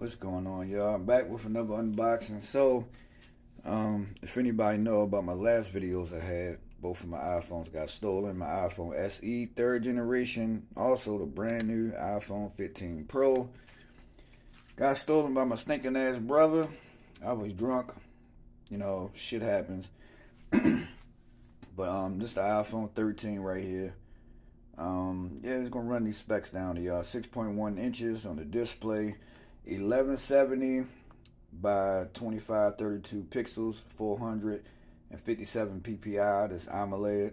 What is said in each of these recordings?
What's going on, y'all? I'm back with another unboxing. So, um, if anybody know about my last videos I had, both of my iPhones got stolen. My iPhone SE third generation, also the brand new iPhone 15 Pro. Got stolen by my stinking ass brother. I was drunk. You know, shit happens. but um, this the iPhone 13 right here. Um, yeah, it's gonna run these specs down to y'all. 6.1 inches on the display. 1170 by 2532 pixels, 457 ppi. That's AMOLED.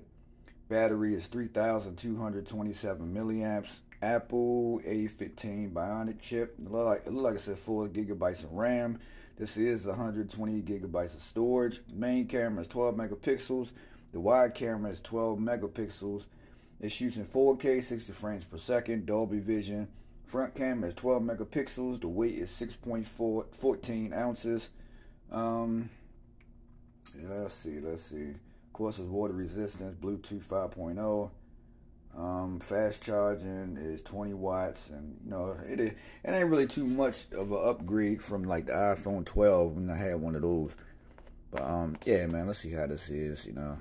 Battery is 3,227 milliamps. Apple A15 Bionic chip. Like like I said four gigabytes of RAM. This is 120 gigabytes of storage. Main camera is 12 megapixels. The wide camera is 12 megapixels. It shoots in 4K, 60 frames per second, Dolby Vision. Front camera is 12 megapixels. The weight is 6.14 ounces. Um, let's see, let's see. Of course, it's water resistance, Bluetooth 5.0. Um, fast charging is 20 watts, and you know it it ain't really too much of an upgrade from like the iPhone 12 when I had one of those. But um, yeah, man, let's see how this is. You know,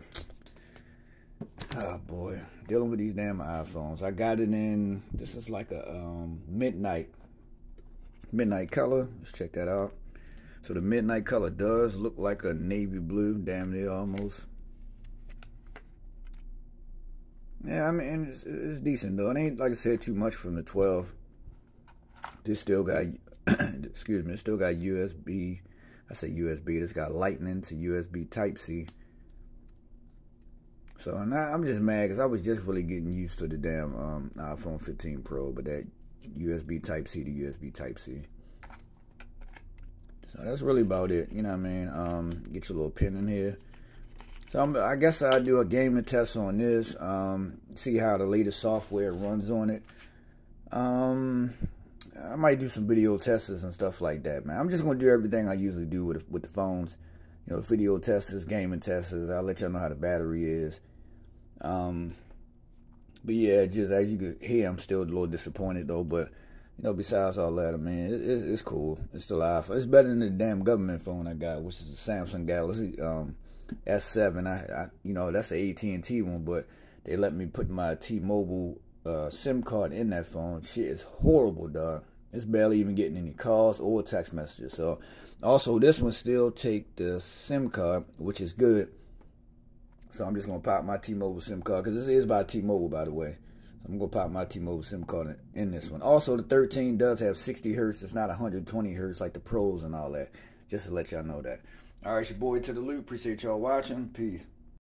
Oh boy, dealing with these damn iPhones. I got it in. This is like a um, midnight, midnight color. Let's check that out. So the midnight color does look like a navy blue, damn near almost. Yeah, I mean it's, it's decent though. It ain't like I said too much from the 12. This still got, excuse me, it still got USB. I say USB. This got lightning to USB Type C. So I, am just mad because I was just really getting used to the damn um, iPhone 15 Pro, but that USB Type C to USB Type C. So that's really about it. You know what I mean? Um, get your little pin in here. So I'm, i guess I'll do a gaming test on this. Um, see how the latest software runs on it. Um, I might do some video tests and stuff like that, man. I'm just gonna do everything I usually do with with the phones you know, video testers, gaming testers. I'll let y'all know how the battery is. Um, but yeah, just as you can hear, I'm still a little disappointed though. But you know, besides all that, I mean, it, it, it's cool. It's still iPhone. It's better than the damn government phone I got, which is the Samsung Galaxy um, S7. I, I, you know, that's the AT&T one, but they let me put my T-Mobile uh, SIM card in that phone. Shit is horrible, dog. It's barely even getting any calls or text messages. So, also this one still take the SIM card, which is good. So I'm just gonna pop my T-Mobile SIM card because this is by T-Mobile, by the way. So I'm gonna pop my T-Mobile SIM card in, in this one. Also, the 13 does have 60 hertz. It's not 120 hertz like the Pros and all that. Just to let y'all know that. All right, your boy To Da Lute. Appreciate y'all watching. Peace.